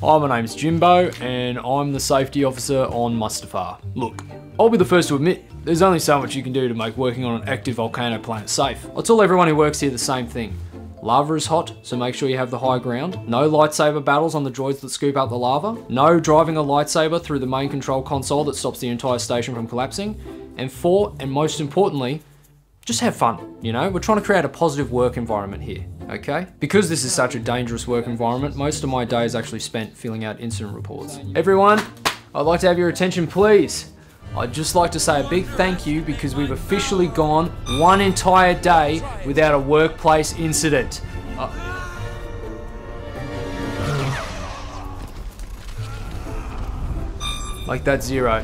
Hi, my name's Jimbo, and I'm the safety officer on Mustafar. Look, I'll be the first to admit, there's only so much you can do to make working on an active volcano planet safe. I tell everyone who works here the same thing. Lava is hot, so make sure you have the high ground. No lightsaber battles on the droids that scoop out the lava. No driving a lightsaber through the main control console that stops the entire station from collapsing. And four, and most importantly, just have fun, you know? We're trying to create a positive work environment here, okay? Because this is such a dangerous work environment, most of my day is actually spent filling out incident reports. Everyone, I'd like to have your attention, please. I'd just like to say a big thank you because we've officially gone one entire day without a workplace incident. Uh, like that's zero.